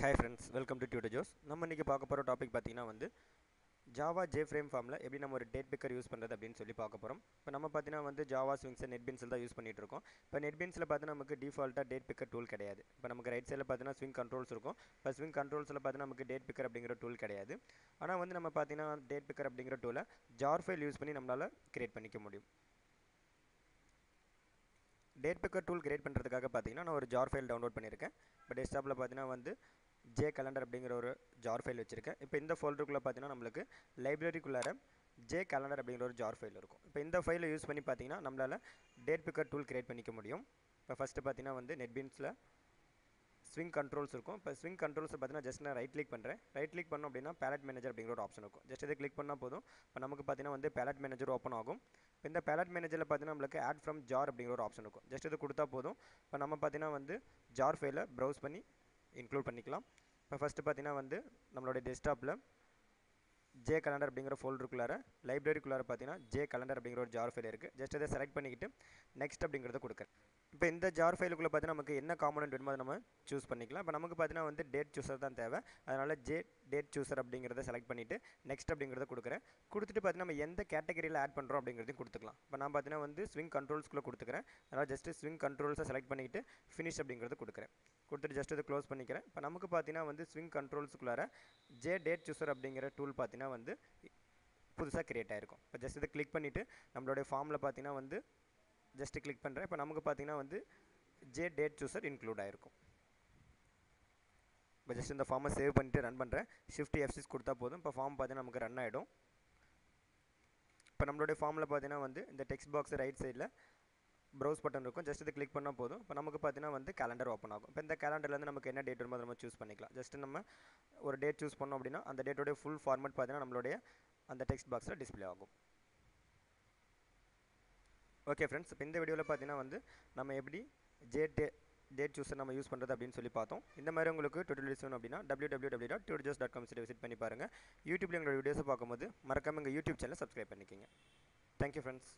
Hi friends welcome to tutor Joes நம்ம இன்றைக்கி பார்க்க போகிற டாபிக் பார்த்தீங்கன்னா வந்து ஜாவா ஜே ஃப்ரேம் ஃபார்மில் எப்படி நம்ம ஒரு டேட் பிக்கர் யூஸ் பண்ணுறது அப்படின்னு சொல்லி பார்க்க போகிறோம் இப்போ நம்ம பார்த்தீங்கன்னா வந்து ஜாவா ஸ்விங்ஸை நெட்பின்ஸில் தான் யூஸ் பண்ணிகிட்டு இருக்கோம். இப்போ நெட்பின்ஸில் பார்த்தீங்கன்னா நமக்கு டிஃபால்ட்டாக டேட் பிக்கர் டூல் கிடையாது. இப்போ நமக்கு ரைட் சைடில் பார்த்தீங்கன்னா ஸ்விங் கண்ட்ரோல்ஸ் இருக்கும். இப்போ ஸ்விங் கண்ட்ரோல்ஸில் பார்த்தீங்கன்னா நமக்கு டேட் பிக்கர் அப்படிங்கிற டூல் கிடையாது. ஆனால் வந்து நம்ம பார்த்தீங்கன்னா டேட் பிக்கர் அப்படிங்கிற டூலை ஜார் ஃபைல் யூஸ் பண்ணி நம்மளால் கிரியேட் பண்ணிக்க முடியும். டேட் பிக்கர் டூல் கிரியேட் பண்ணுறதுக்காக பார்த்தீங்கன்னா நான் ஒரு ஜார் ஃபைல் டவுன்லோட் பண்ணியிருக்கேன். இப்போ டெஸ்க்டாப்பில் பார்த்தீங்கன்னா வந்து ஜே கலண்டர் அப்படிங்கிற ஒரு ஜார் ஃபைல் வச்சுருக்கேன். இப்போ இந்த ஃபோல்டருக்குள்ளே பார்த்தீங்கன்னா நம்மளுக்கு லைப்ரரிக்குள்ளார ஜே கலண்டர் அப்படிங்கிற ஒரு ஜார் ஃபைல் இருக்கும். இப்போ இந்த ஃபைலை யூஸ் பண்ணி பார்த்தீங்கன்னா நம்மளால் டேட் பிக்கர் டூல் கிரியேட் பண்ணிக்க முடியும். இப்போ ஃபஸ்ட்டு பார்த்தீங்கன்னா வந்து நெட்பீன்ஸில் ஸ்விங் கண்ட்ரோல்ஸ் இருக்கும். இப்போ ஸ்விங் கண்ட்ரோல்ஸ் பார்த்தீங்கன்னா ஜஸ்ட் நான் ரைட் கிளிக் பண்ணுறேன் ரைட் கிளிக் பண்ணோம் அப்படின்னா பேலட் மேனேஜர் அப்படிங்கிற ஒரு ஆப்ஷன் இருக்கும். ஜஸ்ட் இதை கிளிக் பண்ணால் போதும். இப்போ நமக்கு பார்த்தீங்கன்னா வந்து பேலட் மேனேஜர் ஓப்பன் ஆகும். இப்போ இந்த பேலட் மேனேஜரில் பார்த்தீங்கன்னா நம்மளுக்கு ஆட் ஃப்ரம் ஜார் அப்படிங்கிற ஒரு ஆப்ஷன் இருக்கும். ஜஸ்ட் இது கொடுத்தா போதும். இப்போ நம்ம பார்த்தீங்கன்னா வந்து ஜார் ஃபைலை ப்ரௌஸ் பண்ணி இன்க்ளூட் பண்ணிக்கலாம். இப்போ ஃபஸ்ட்டு பார்த்தீங்கன்னா வந்து நம்மளுடைய டெஸ்க்டாப்பில் ஜே கலண்டர் அப்படிங்கிற ஃபோல்டருக்குள்ளார லைப்ரரிக்குள்ளார பார்த்தீங்கன்னா ஜே கலண்டர் அப்படிங்கிற ஒரு ஜார் ஃபைல் இருக்குது ஜஸ்ட் அதை செலக்ட் பண்ணிக்கிட்டு நெக்ஸ்ட் அப்படிங்கிறத கொடுக்குறேன் இப்போ இந்த ஜார் ஃபைலுக்குள்ளே பார்த்தீங்கன்னா நமக்கு என்ன காம்பனண்ட் வேணுமோ அதை நம்ம சூஸ் பண்ணிக்கலாம். இப்போ நமக்கு பார்த்தீங்கன்னா வந்து டேட் சூஸர் தான் தேவை. அதனால் ஜே டேட் சூஸர் அப்படிங்கிறத செலக்ட் பண்ணிவிட்டு நெக்ஸ்ட் அப்படிங்கிறத கொடுக்குறேன். கொடுத்துட்டு பார்த்தீங்கன்னா நம்ம எந்த கேட்டகரியில் ஆட் பண்ணுறோம் அப்படிங்கிறதையும் கொடுத்துக்கலாம். இப்போ நான் பார்த்தீங்கன்னா வந்து ஸ்விங் கண்ட்ரோல்ஸ்க்குள்ளே கொடுத்துக்கிறேன். அதனால் ஜஸ்ட்டு ஸ்விங் கண்ட்ரோல்ஸை செலக்ட் பண்ணிவிட்டு ஃபினிஷ் அப்படிங்கிறத கொடுக்குறேன். கொடுத்துட்டு ஜஸ்ட் இதை க்ளோஸ் பண்ணிக்கிறேன். இப்போ நமக்கு பார்த்தீங்கன்னா வந்து ஸ்விங் கண்ட்ரோல்ஸுக்குள்ளார ஜே டேட் சூஸர் அப்படிங்கிற டூல் பார்த்தீங்கன்னா வந்து புதுசாக க்ரியேட் ஆகிருக்கும் இப்போ ஜஸ்ட் இதை கிளிக் பண்ணிவிட்டு நம்மளுடைய ஃபார்மில் பார்த்தீங்கன்னா வந்து ஜஸ்ட்டு கிளிக் பண்ணுறேன் இப்போ நமக்கு பார்த்தீங்கன்னா வந்து ஜே டேட் சூஸர் இன்க்ளூட் ஆகிருக்கும் இப்போ ஜஸ்ட் இந்த ஃபார்மை சேவ் பண்ணிட்டு ரன் பண்ணுறேன் ஷிஃப்ட் எஃப்சிஸ் கொடுத்தா போதும். இப்போ ஃபார்ம் பார்த்தீங்கன்னா நமக்கு ரன் ஆகிடும் இப்போ நம்மளுடைய ஃபார்மில் பார்த்தீங்கன்னா வந்து இந்த டெக்ஸ்ட் பாக்ஸ் ரைட் சைடில் ப்ரௌஸ் பட்டன் இருக்கும். ஜஸ்ட் இது கிளிக் பண்ணால் போதும். இப்போ நமக்கு பார்த்தீங்கன்னா வந்து கேலண்டர் ஓப்பன் ஆகும். இப்போ இந்த கேலண்டர்லேருந்து நமக்கு என்ன டேட் வருமோ நம்ம சூஸ் பண்ணிக்கலாம். ஜஸ்ட் நம்ம ஒரு டேட் சூஸ் பண்ணோம் அப்படின்னா அந்த டேட்டோடைய ஃபுல் ஃபார்மேட் பார்த்தீங்கன்னா நம்மளுடைய அந்த டெக்ஸ்ட் பாக்ஸில் டிஸ்பிளே ஆகும். ஓகே ஃப்ரெண்ட்ஸ் இப்போ இந்த வீடியோவில் பார்த்தீங்கன்னா வந்து நம்ம எப்படி ஜே டே டேட் சூஸர் நம்ம யூஸ் பண்ணுறது அப்படின்னு சொல்லி பார்த்தோம். இந்த மாதிரி உங்களுக்கு டுட்டோரியல்ஸ் வேணும் அப்படின்னா W W W dot tutors dot com visit பண்ணி பாருங்கள் யூடியூப்ல எங்களோட வீடியோஸை பார்க்கும்போது மறக்காமல் எங்கள் யூடியூப் சேனலை சப்ஸ்கிரைப் பண்ணிக்கிங்க. Thank you friends